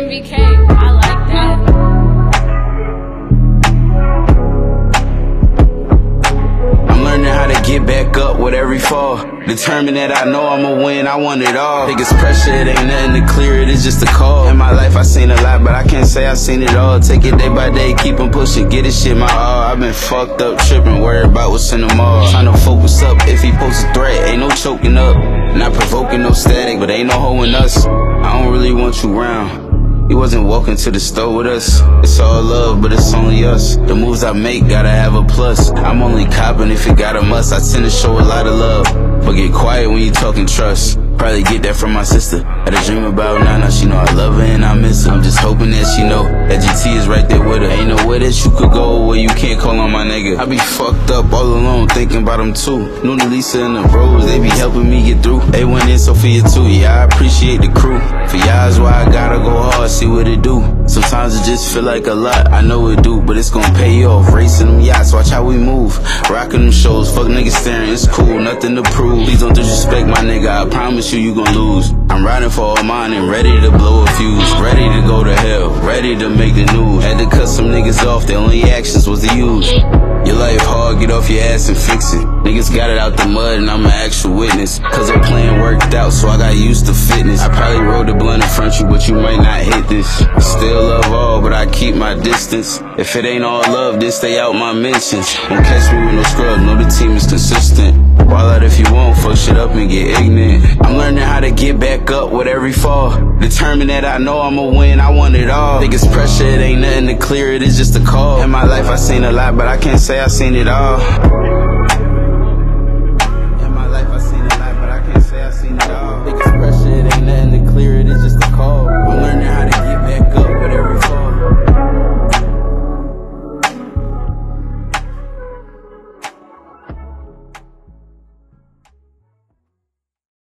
MBK. I like that. I'm learning how to get back up with every fall. Determined that I know I'ma win, I want it all. Biggest pressure, it ain't nothing to clear it, it's just a call. In my life, I seen a lot, but I can't say I seen it all. Take it day by day, keep on pushing, get this shit my all. I've been fucked up, tripping, worried about what's in the mall. Tryna focus up, if he posts a threat, ain't no choking up. Not provoking no static, but ain't no holding us. I don't really want you round. He wasn't walking to the store with us. It's all love, but it's only us. The moves I make gotta have a plus. I'm only copping if it got a must. I tend to show a lot of love, but get quiet when you talking trust. Probably get that from my sister. Had a dream about Nana, she know I love her and I miss her. I'm just hoping that she know that GT is right there with her. Ain't nowhere that you could go where you can't call on my nigga. I be fucked up all alone thinking about them too. Nuna, Lisa, and the bros, they be helping me get through. They went in Sophia too, yeah, I appreciate the crew. For y'all is why I gotta go hard, see what it do. Sometimes it just feel like a lot, I know it do, but it's gonna pay off. Racing them yachts, watch how we move. Rocking them shows, fuck niggas staring, it's cool, nothing to prove. Please don't disrespect my nigga, I promise you, you gon' lose. I'm riding for all mine and ready to blow a fuse. Ready to go to hell, ready to make the news. Had to cut some niggas off, their only actions was to use. Your life hard, get off your ass and fix it. Niggas got it out the mud and I'm an actual witness. Cause their plan worked out, so I got used to fitness. I probably rolled the blunt in front you, but you might not hit this. Still love all, but I keep my distance. If it ain't all love, then stay out my mentions. Don't catch me with no scrub, know the team is consistent. Ball out if you want, fuck shit up and get ignorant. I'm learning how to get back up with every fall. Determined that I know I'ma win, I want it all. Biggest pressure, it ain't nothing to clear it, it's just a call. In my life, I seen a lot, but I can't say I seen it all.